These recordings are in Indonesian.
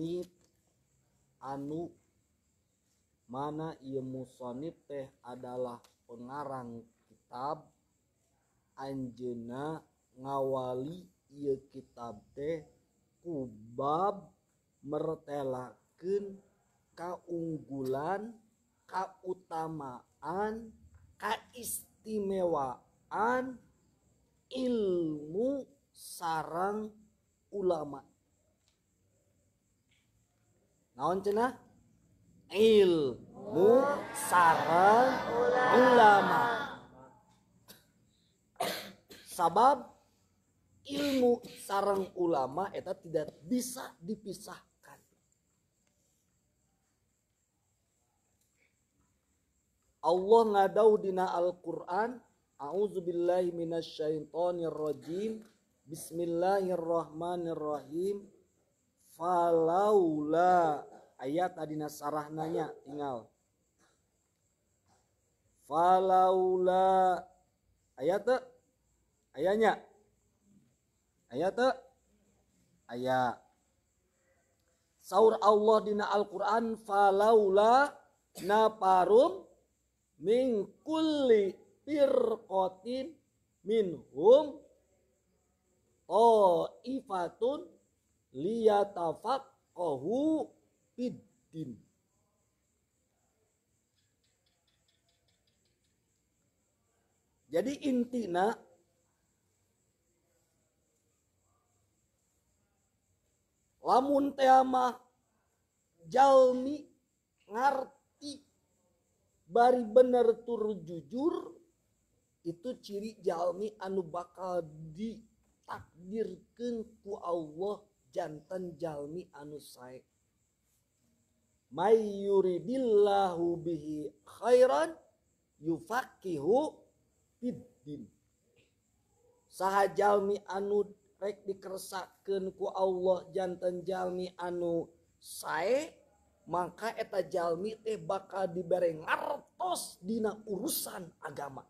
musonib anu mana ia musonib teh adalah pengarang kitab Anjena ngawali ia kitab teh kubab mertelakeun kaunggulan kautamaan kaistimewaan ilmu sarang ulama naon cenah? Ilmu sarang ulama. Sabab ilmu sarang ulama eta tidak bisa dipisahkan. Allah ngadau dina Al-Qur'an A'udzubillahi minasyaitonir rajim. Bismillahirrahmanirrahim Falaula. Ayat adina sarahnanya tinggal Falaula. Ayat te ayatnya? Ayat te ayat. Saur Allah dina Al-Qur'an falaula naparum min kulli firqatin minhum ta'ifatun liyatafaqahu fiddin. Jadi intina lamun teama jalmi ngarti bari bener tur jujur itu ciri jalmi anu bakal ditakdirkan ku Allah jantan jalmi anu sae. May yuridillahu bihi khairan yufaqihu fiddin. Saha jalmi anu rek dikersakeun ku Allah jantan jalmi anu sae maka eta jalmi teh bakal diberi ngartos dina urusan agama.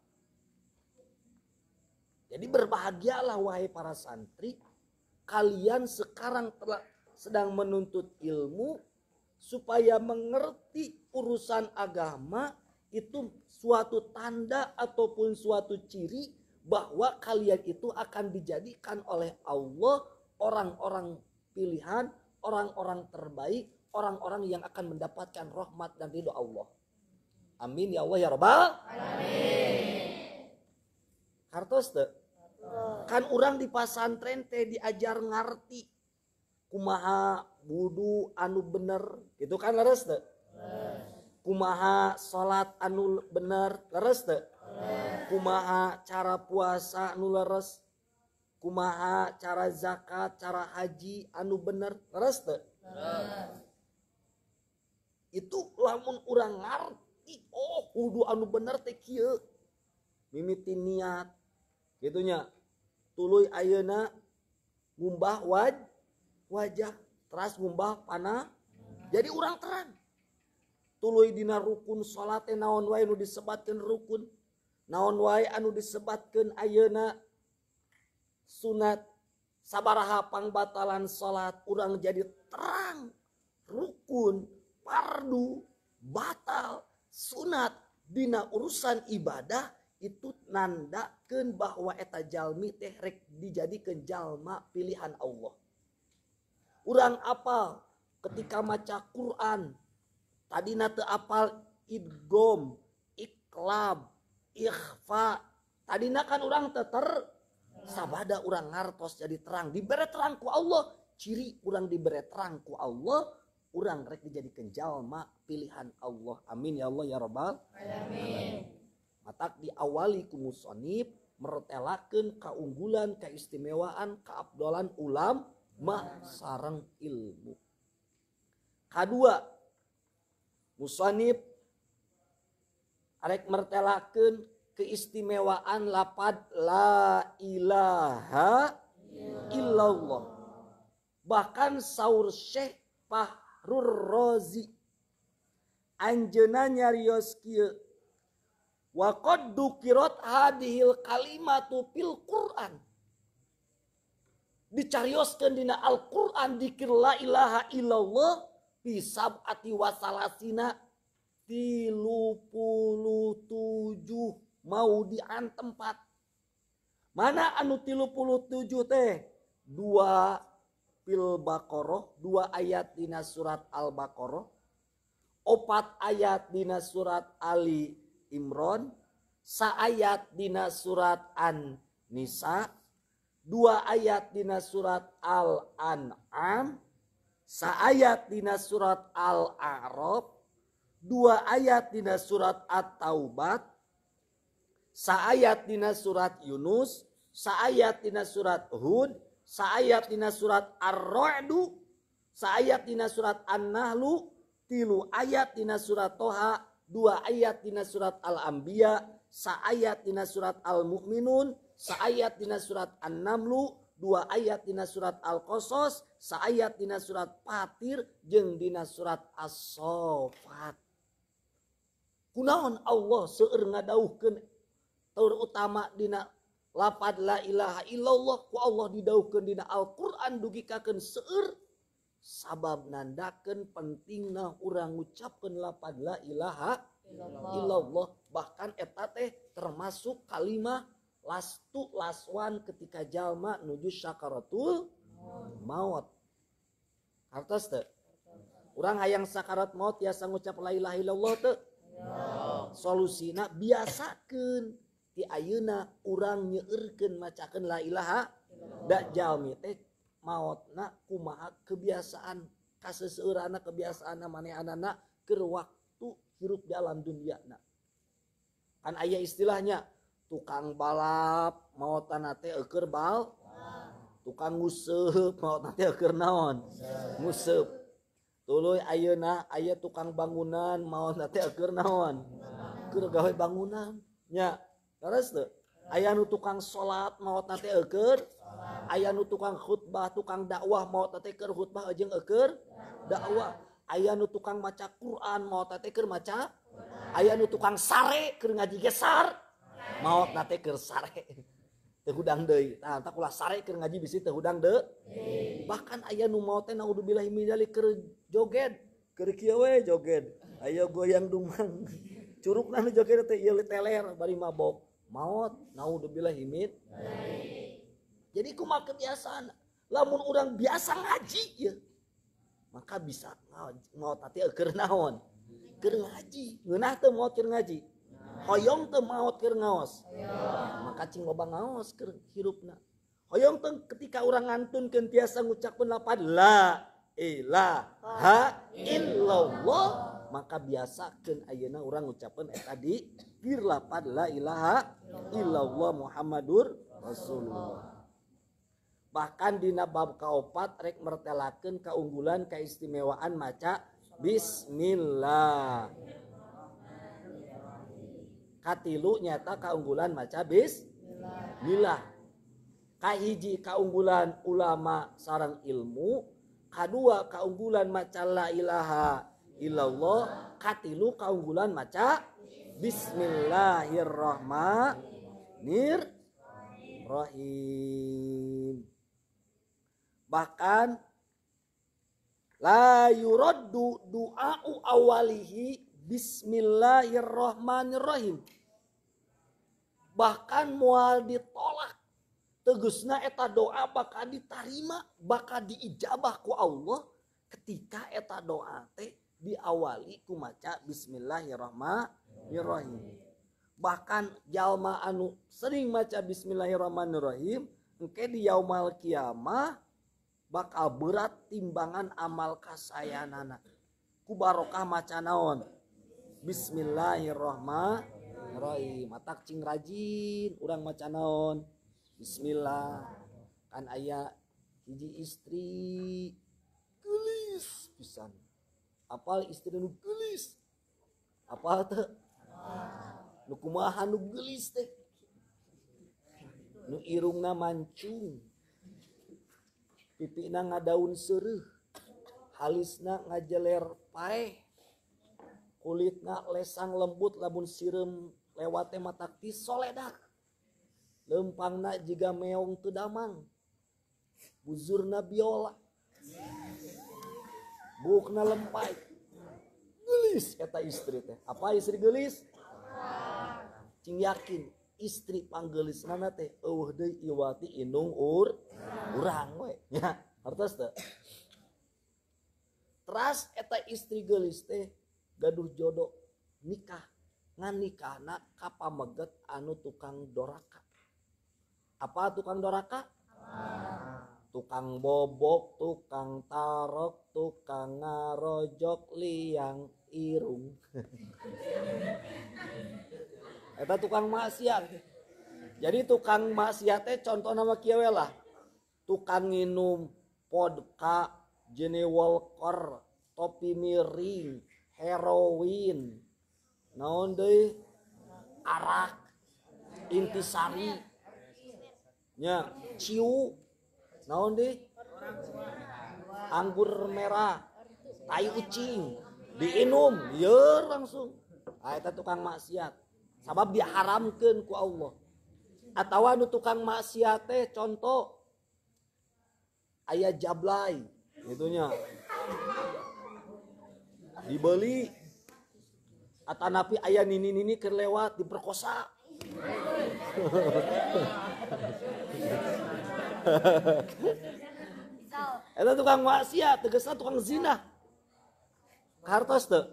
Jadi berbahagialah wahai para santri, kalian sekarang telah sedang menuntut ilmu supaya mengerti urusan agama itu suatu tanda ataupun suatu ciri bahwa kalian itu akan dijadikan oleh Allah orang-orang pilihan, orang-orang terbaik orang-orang yang akan mendapatkan rahmat dan ridho Allah. Amin ya Allah ya Rabbal. Amin. Hartos te. kan orang di pasantren teh diajar ngerti kumaha budu anu bener. Gitu kan leres teh? Kumaha salat anu bener leres teh? Kumaha cara puasa anu leres? Kumaha cara zakat cara haji anu bener leres teh? Itu lamun orang ngerti oh kudu anu bener teh kieu. Mimiti niat. Gitunya tuluy ayeuna ngumbah waj wajah teras ngumbah panah. Jadi orang terang. Tuluy dina rukun salat naon wae nu disebatkeun rukun. Naon wae anu disebatkeun ayeuna sunat sabaraha pangbatalan salat. Urang jadi terang. Rukun fardu batal sunat. Dina urusan ibadah itu nandakeun bahwa eta jalmi teh rek dijadikeun jalma pilihan Allah. Urang apal ketika maca Quran tadi teu apal idgom, iklab, ikhfa. Tadina kan orang teter sabada orang ngartos jadi terang diberi terang ku Allah ciri orang diberi terang ku Allah orang rek dijadikan jalma pilihan Allah amin ya Allah ya rabbal alamin matak diawali ku musonib mertelakeun keunggulan keistimewaan keabdolan ulam ma sarang ilmu. Kedua musonib arek mertelakeun keistimewaan lapad la ilaha illallah. Bahkan saur syekh pah Rur Rozi Anjena nyarios wa qad dukirat hadhil kalimatu fil Qur'an. Dicarioskeun dina Al-Qur'an dikir la ilaha illallah pisab ati wasalasina tilu puluh tujuh mau dian tempat. Mana anu tilu puluh tujuh teh? Dua fil Baqarah dua ayat dina surat Al-Baqarah opat ayat dina surat Ali Imron saayat dina surat An-Nisa dua ayat dina surat Al-An'am saayat dina surat Al-A'raf dua ayat dina surat At-Taubat saayat dina surat Yunus saayat dina surat Hud saayat dina surat Ar-Ra'du saayat dina surat An-Nahlu tilu ayat dina surat Toha dua ayat dina surat Al-Anbiya, saayat dina surat Al-Mu'minun, saayat dina surat An-Namlu, dua ayat dina surat Al-Qasas, saayat dina surat Fatir jeung dina surat As-Saffat. Kunaon Allah seueur ngadauhkeun terutama dina lapad la ilaha illallah ku Allah didauhkeun dina Al-Qur'an dugikakeun seueur sabab nandaken pentingna orang ngucapkan lapad la ilaha illallah. bahkan eta teh termasuk kalimah lastu laswan ketika jalma nuju sakaratul maut. Hartos teh? Orang hayang sakarat maut biasa ngucap la ilaha illallah teh? Solusina biasakan ti ayeuna urang nyeurkeun macakeun la ilaha da jalmi teh. mautna kumaha kebiasaan kaseseurana kebiasaan maneh anana keur waktu hirup di alam dunia na. kan ayah istilahnya tukang balap maut tanate eker bal tukang ngusep maut nanti eker naon? Ngusep tuluy ayeuna aya tukang bangunan maut nanti eker naon? Keur gawe bangunan nya terus tuh aya nu tukang salat maut nanti eker aya nu tukang khutbah tukang dakwah mau teteker khutbah ajeng eker dakwah. Aya nu tukang maca Quran mau teteker maca? Aya nu tukang sare keur ngaji gesar? Mau teteker sare. Teu hudang deui. Tah ulah sare keur ngaji bisi teu hudang de bahkan aya nu mau teh naudzubillahi minzalik keur joget. Keur kieu we joget. Ayo goyang dumang. Curug nu joget teh ieu teler bari mabok. Maut naudzubillahi min jadi kuma kebiasaan. Lamun orang biasa ngaji ya. Maka bisa mau tati keur naon? Keur ngaji. Ngeunah teu mau keur ngaji? Hoyong teu maot keur ngaos? Maka cing loba ngaos keur hirupna. Hoyong teu ketika orang ngantunkeun tiasa ngucapkeun lapad la ilaha illallah maka biasakeun ayeuna urang ngucapkeun eta di bir lapad la ilaha illallah muhammadur rasulullah bahkan dina bab kaopat rek mertelakeun keunggulan keistimewaan maca bismillah. Katilu nyata keunggulan maca bismillah. Kahiji keunggulan ulama sarang ilmu kedua keunggulan maca la ilaha illallah katilu keunggulan maca bismillahirrahmanirrahim bahkan la yuraddu du'a'u awalihi bismillahirrahmanirrahim. Bahkan mual ditolak. Tegesna eta doa bakal diterima bakal diijabah ku Allah ketika eta doa teh diawali ku maca bismillahirrahmanirrahim. Bahkan jalma anu sering maca bismillahirrahmanirrahim engke di yaumal kiamah bakal berat timbangan amal kasayanana. Ku barokah maca naon? Bismillahirrahmanirrahim. Matak cing rajin urang maca naon? Bismillah. Kan ayah hiji istri gelis pisan. Apal istri nu gelis? Apal teh? Nu kumaha nu gelis teh? Nu irungna mancung. Pipina ngadaun sereh halisna ngajeler paeh. Kulitna lesang lembut lamun sirem lewat tema taktis soledak. Lempangna jika meong tu damang. Buzurna biola. Bukna lempai. Gelis kata istri teh. Apa istri gelis? Cing yakin istri panggelis nana teh eueuh deui iwati inung ur urang we. Nya hartos teh. Teras eta istri gelis teh gaduh jodoh nikah. Ngan nikahna ka pameget anu tukang doraka. Apa tukang doraka? Tukang bobok tukang tarok tukang ngarojok liang irung eta tukang maksiat. Jadi tukang maksiatnya contoh nama kiawe lah. Tukang minum vodka jene walker topi miring heroin. Naon deui? Arak intisari. Nya ciu. Naon deui? Anggur merah tai ucing. Diinum ya langsung. Ah eta tukang maksiat sabab diharamkeun ku Allah. Atau anu tukang maksiat teh contoh ayah jablay itunya. Dibeli atanapi ayah nini nini kelewat diperkosa. Itu tukang maksiat, tegasnya tukang zina. Kartos tuh.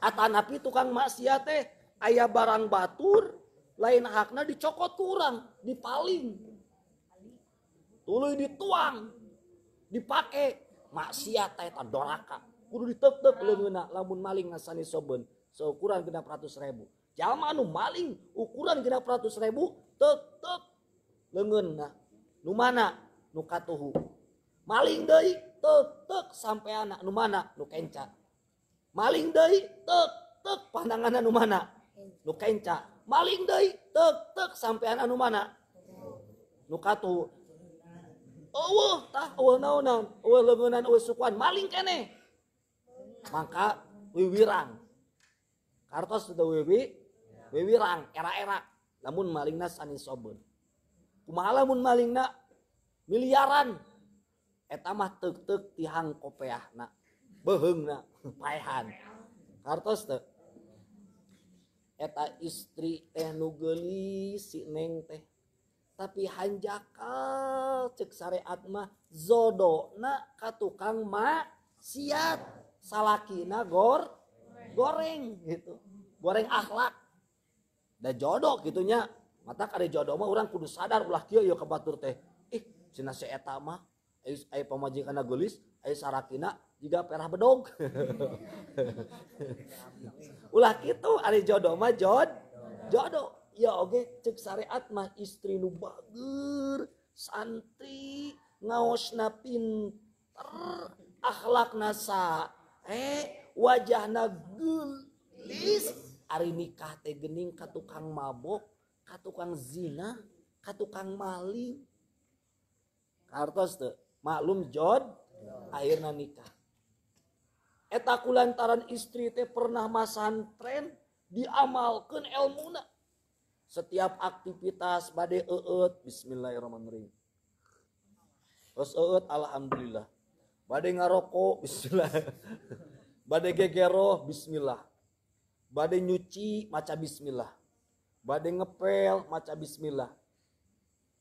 Atanapi tukang maksiat teh ayah barang Batur lain hakna dicokot kurang dipaling. Tulu dituang dipake. Maksiat eta doraka. Kudu ditetek leungeuna lamun maling ngasani soben seukuran genap ratus ribu. Jalma anu maling ukuran genap ratus ribu tetep leungeuna nu mana? Nu katuhu. Maling deui tetep sampai anak nu mana? Nu kenca. Maling deui tetep pandangan nu mana? Nu kenca. Maling deui tek tek sampai anak nu mana? Nu katuhu. Eueuh tah eueuh naonan? Eueuh leungeunnan eueuh sukuan maling kene. Maka wiwirang. Kartos sudah wiwi wiwirang era-era namun malingna sanis sobeun kumaha lamun malingna miliaran eta mah teuk-teuk tihang kopeahna beheungna paehan kartos teu eta istri teh nu geulis si neng teh. Tapi hanjakal cek syariat mah zodona ka tukang maksiat. Salakina gor goreng gitu. Goreng akhlak. Dan jodoh gitunya mata ada jodoh mah orang kudu sadar ulah kieu ya kebatur teh. Ih cenah si eta mah aya pamajikan gelis aya sarakina juga perah bedog ulah kitu ada jodoh mah jod jodoh. Ya oge cek syariat mah istri nu bager santri ngaosna pinter akhlakna sa eh wajahna gelis. Ari nikah teh gening ka tukang mabok ka tukang zina ka tukang maling. Kartos teu maklum jod akhirna nikah eta kulantaran istri teh pernah masantren diamalkan ilmuna setiap aktivitas bade eut bismillahirrahmanirrahim. Terus eut alhamdulillah. Bade ngarokok bismillah. Bade gegero bismillah. Badai nyuci maca bismillah. Badai ngepel maca bismillah.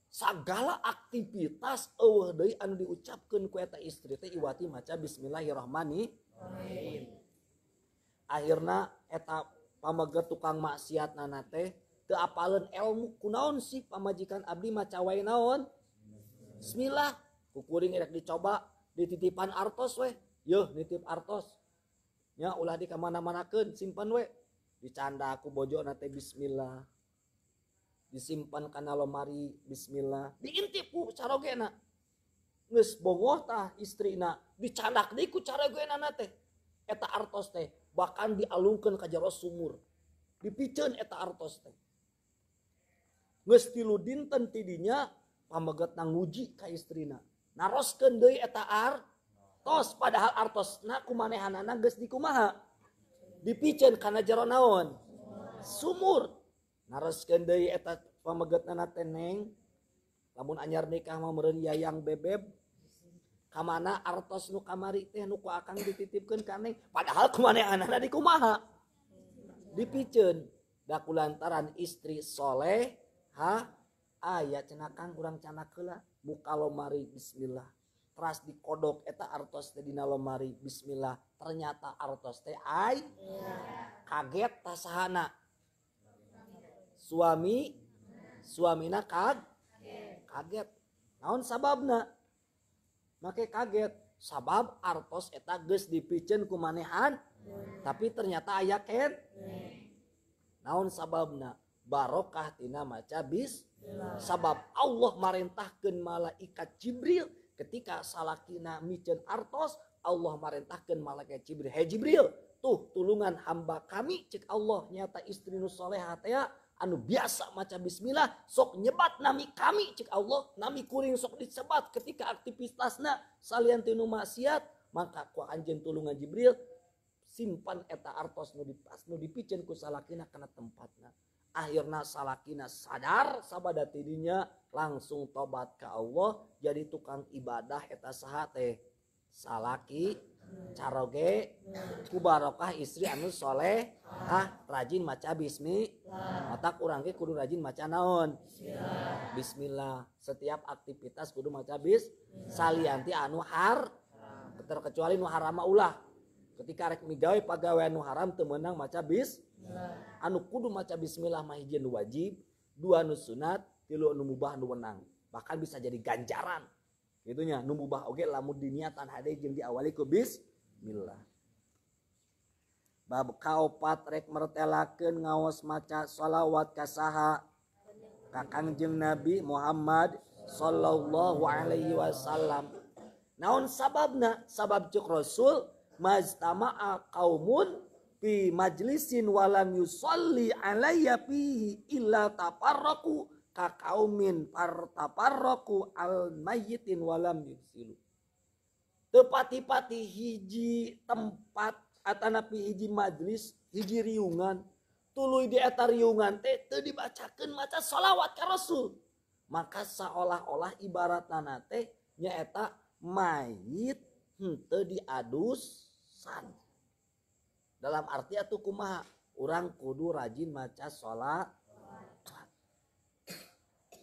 Segala aktivitas eueuh deui anu diucapkeun ku eta istri teh iwati maca bismillahirrahmanirrahim akhirna eta pameget tukang maksiat nana teh teu apaleun ilmu kunaon sih pamajikan abdi maca wae naon? Bismillah. Kukuring erek dicoba dititipan artos weh. Yeuh nitip artos. Nya ulah di kamana-manakeun simpan we dicanda aku bojo nate bismillah. Disimpan karena lemari bismillah. Diintip ku carogena geus bongoh tah istrina dicandak deui ku carogena nate eta artos teh bahkan dialungkeun ka jero sumur. Dipiceun eta artos teh. Geus tilu dinten tidinya pameget nguji ka istrina naroskeun deui eta artos padahal artosna kumanehanana geus dikumaha. Dipicen karena jero naon? Sumur. Naraskeun deui eta pamegetna teneng. Lamun anyar nikah mah meureun yayang bebeb kamana artos nu kamari teh nuku akan dititipkan kaneh padahal kumane anana di kumaha? Dipiceun da kulantaran istri soleh ha? Aya cenah kang urang canakeula buka lomari bismillah. Teras dikodok eta artos teh dina lomari bismillah. Ternyata artos teh ai? Kaget tasahana. Suami suamina kag kaget. Naon sababna? Make kaget. Sabab artos eta geus dipicen ku manehan tapi ternyata aya ken. Naon sababna? Barokah tina maca bis. Sabab Allah marentahkeun malaikat Jibril. Ketika salakina micen artos Allah marentahkan malaikat Jibril. Hei Jibril tuh tulungan hamba kami cek Allah nyata istri nu ya anu biasa maca bismillah sok nyebat nami kami cek Allah. Nami kuring sok disebat ketika aktivitasna salian tinu maksiat maka ku anjen tulungan Jibril simpan eta artos nu dipas nu dipicen ku salakina kana tempatna. Akhirnya salakina sadar sabada tidinya langsung tobat ke Allah jadi tukang ibadah eta sahate salaki caroge kubarokah istri anu soleh ah rajin maca bismi. Mata kurang kudu rajin maca naon? Bismillah. Setiap aktivitas kudu maca bis salianti anu har terkecuali nu harama ulah. Ketika rek migawe pagawe anu haram temenang maca bis anu kudu maca bismillah mah wajib dua nu sunat tilu nu mubah nu menang bahkan bisa jadi ganjaran gitunya nu mubah oge lamun diniatan hade jeung diawali ku bismillah. Bab kaopat rek mertelakeun ngaos maca shalawat kasaha kakang jeung Nabi Muhammad sallallahu alaihi wasallam. Naon sababna? Sabab cuk Rasul majtama'a qaumun fi majlisin walam yusalli alayya fihi illa tafarraqu kaumin partaparroku al mayitin walam yusilu. tepati-pati hiji tempat atanapi hiji majlis hiji riungan tuluy di eta riungan teh teu dibacakeun maca sholawat ka Rasul. Maka seolah-olah ibarat teh nyaeta mayit hmm, henteu diadusan dalam arti atuh kumaha? Orang kudu rajin maca sholat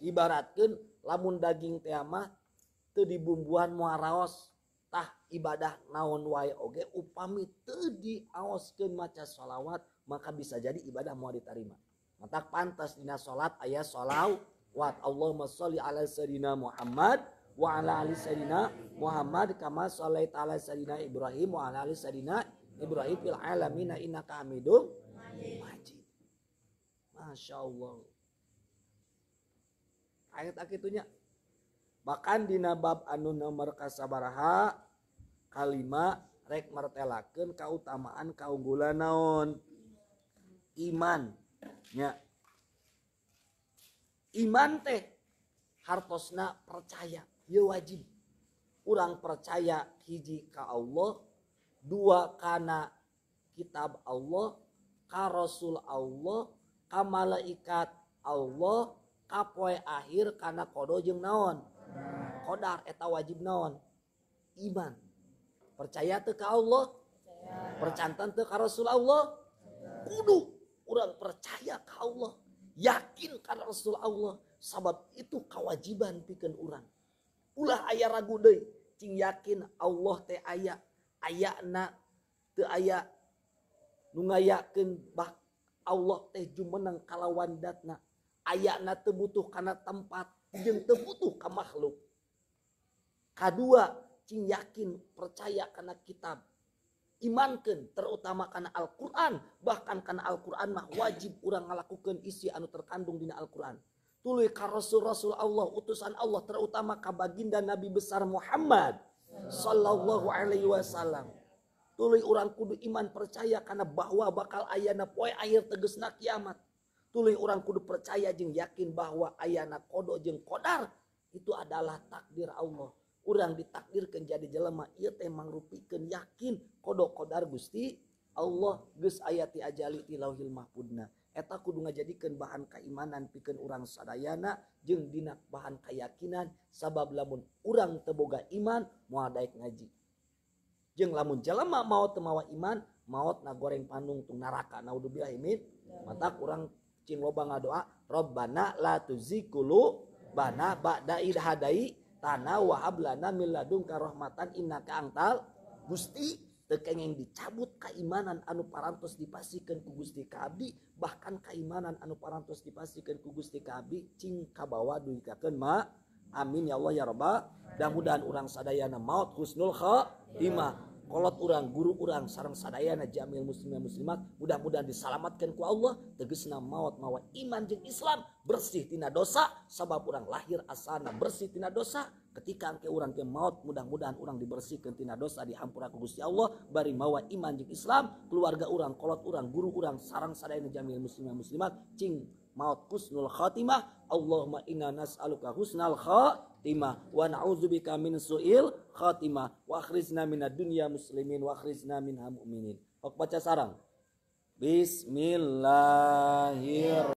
ibaratkan lamun daging teamah te dibumbuhan muaraos tah ibadah naon wae oge upami teu diaoskeun maca sholawat maka bisa jadi ibadah mau diterima mata pantas dina salat aya sholawat Allahumma sholli ala sayyidina Muhammad wa ala ali sayyidina Muhammad kama sholaita ala sayyidina Ibrahim wa ala ali sayyidina Ibrahim fil alamin innaka Hamidum Majid. Masya Allah ayat akitunya bahkan di nabab anu nomor kasabaraha kalima rek mertelakeun keutamaan keunggulan naon? Iman. Nya. Iman teh hartosna percaya. Ya wajib. Orang percaya hiji ka Allah dua kana kitab Allah ka rasul Allah ka malaikat Allah kapoe akhir karena kodo jeng naon? Kodar eta wajib naon? Iman. Percaya te ka Allah? Percantan te ka Rasul Allah kudu. Orang percaya ka Allah. Yakin ka Rasul Allah sabab itu kewajiban pikeun orang ulah aya ragu deui. Cing yakin Allah teh aya. Ayana teu aya. Nu ngayakeun bah Allah teh jumeneng kalawan datna. Ayakna terbutuh karena tempat jeung terbutuh ke makhluk. Kedua cing yakin percaya karena kitab. Imankan terutama karena Al-Quran. Bahkan karena Al-Quran mah wajib orang ngalakukan isi anu terkandung di Al-Quran. Tuluy ka Rasul-Rasul Allah utusan Allah terutama ka baginda Nabi besar Muhammad sallallahu alaihi wasallam. Tuluy orang kudu iman percaya karena bahwa bakal ayana poe akhir tegesna kiamat tuli orang kudu percaya jeung yakin bahwa ayana kodo jeung kodar itu adalah takdir Allah. Orang ditakdirkan jadi jelema ieu teh mangrupikeun yakin kodo kodar Gusti Allah. Geus ayati ajali ti lauhil mahfudna. Eta kudu ngajadikeun bahan keimanan pikeun urang sadayana jeung dina bahan keyakinan sabab lamun urang teboga iman moal daek ngaji. Jeung lamun jelema maot temawa iman maot na goreng panung tung naraka naudzubillah imin mata kurang cing loba ngadoa robbana la tuzikulu bana ba'da id hadai tanah wa hablana min ladunka rahmatan innaka antal gusti. Teu kenging dicabut keimanan anu parantos dipasikeun ku Gusti ka abdi bahkan keimanan anu parantos dipasikeun ku Gusti ka abdi cing kabawa duitakeun ma. Amin ya Allah ya rabbal mudah-mudahan urang sadayana maut husnul khatimah kolot urang guru urang sarang sadayana jamil muslimah muslimat mudah-mudahan diselamatkan ku Allah tegesna maut mawa iman jeung Islam bersih tina dosa sabab urang lahir asana bersih tina dosa ketika angke urang ke maut mudah-mudahan urang dibersihkan tina dosa dihampura ku Gusti Allah bari mawa iman jeung Islam keluarga urang kolot urang guru urang sarang sadayana jamil muslimah muslimat cing maut husnul khatimah Allahumma inna nas'aluka husnal khatimah wa na'udzubika min su'il khatimah wa akhrizna minad dunya muslimin wa akhrizna minha mu'minin. Ok baca sarang. Bismillahirrahmanirrahim.